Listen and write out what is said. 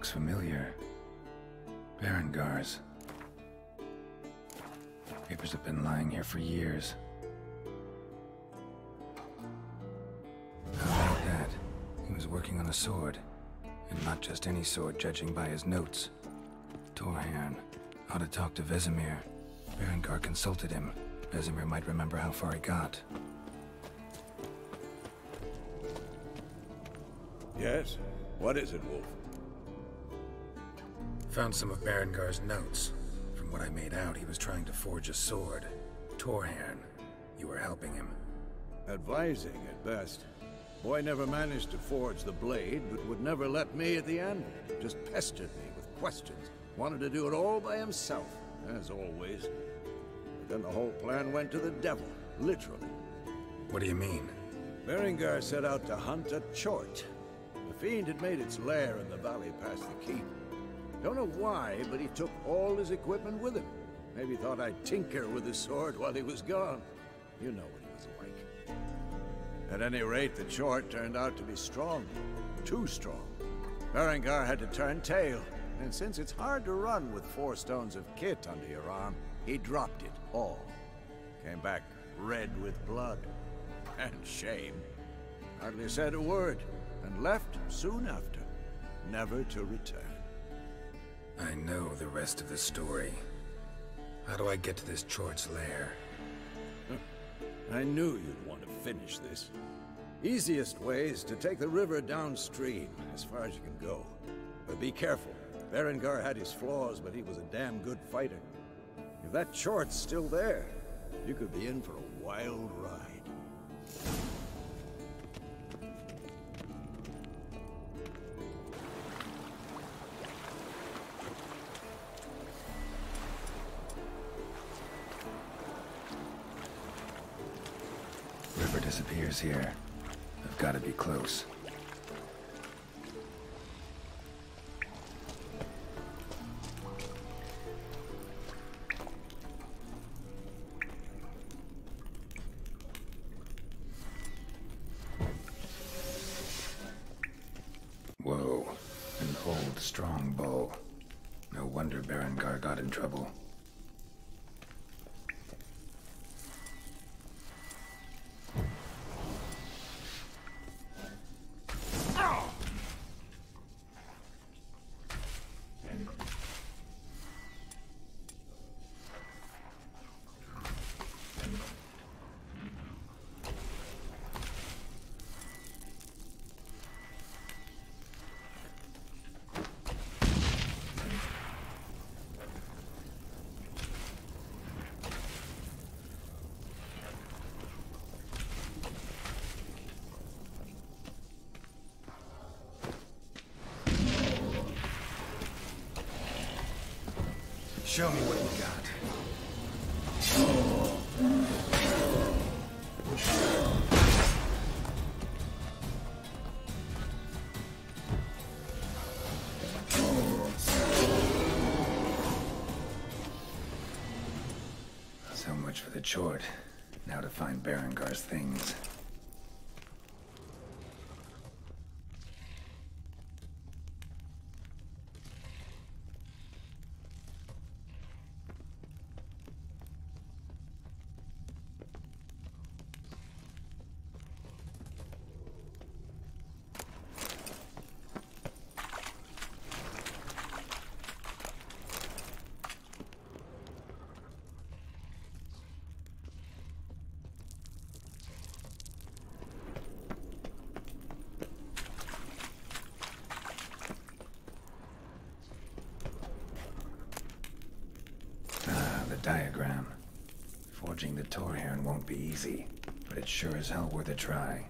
looks familiar. Berengar's. Papers have been lying here for years. How about that? He was working on a sword. And not just any sword, judging by his notes. Tor'haerne. Ought to talk to Vesemir. Berengar consulted him. Vesemir might remember how far he got. Yes? What is it, Wolf? Found some of Berengar's notes. From what I made out, he was trying to forge a sword. Tor'haerne. You were helping him. Advising, at best. Boy never managed to forge the blade, but would never let me at the anvil. Just pestered me with questions. Wanted to do it all by himself, as always. But then the whole plan went to the devil, literally. What do you mean? Berengar set out to hunt a chort. The fiend had made its lair in the valley past the keep. Don't know why, but he took all his equipment with him. Maybe thought I'd tinker with his sword while he was gone. You know what he was like. At any rate, the chort turned out to be strong. Too strong. Berengar had to turn tail, and since it's hard to run with four stones of kit under your arm, he dropped it all. Came back red with blood. And shame. Hardly said a word, and left soon after, never to return. I know the rest of the story. How do I get to this Chort's lair? I knew you'd want to finish this. Easiest way is to take the river downstream, as far as you can go. But be careful. Berengar had his flaws, but he was a damn good fighter. If that Chort's still there, you could be in for a wild ride. Disappears here. I've got to be close. Whoa. An old, strong bow. No wonder Berengar got in trouble. Show me what you got. So much for the chort. Now to find Berengar's things. Forging the Tor'haerne won't be easy, but it's sure as hell worth a try.